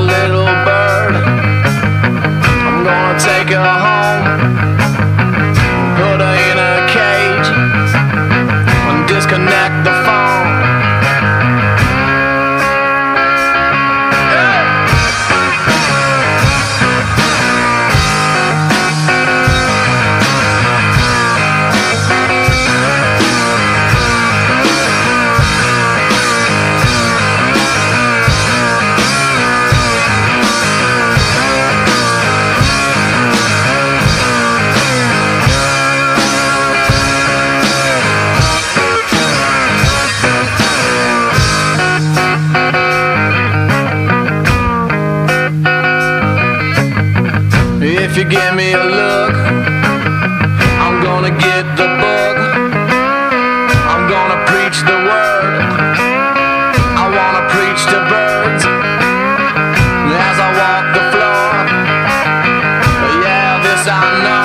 little bird. I'm gonna take her home, If you give me a look, I'm gonna get the book. I'm gonna preach the word. I wanna preach to birds as I walk the floor. Yeah, this I know.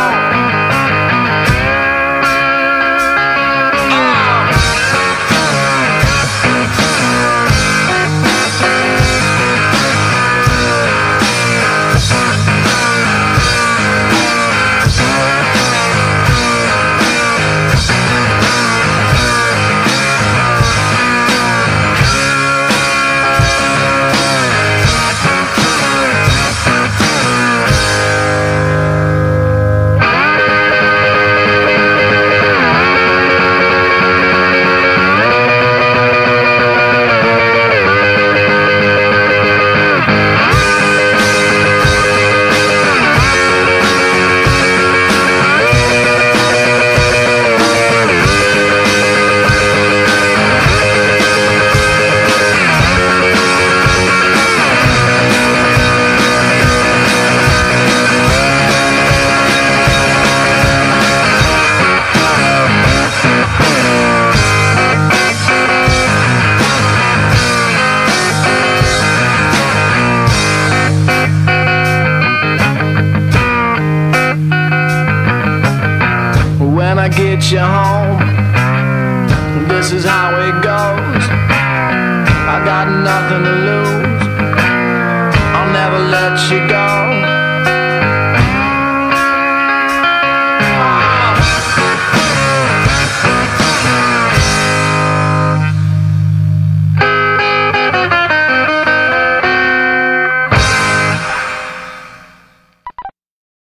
I get you home, this is how it goes. I got nothing to lose.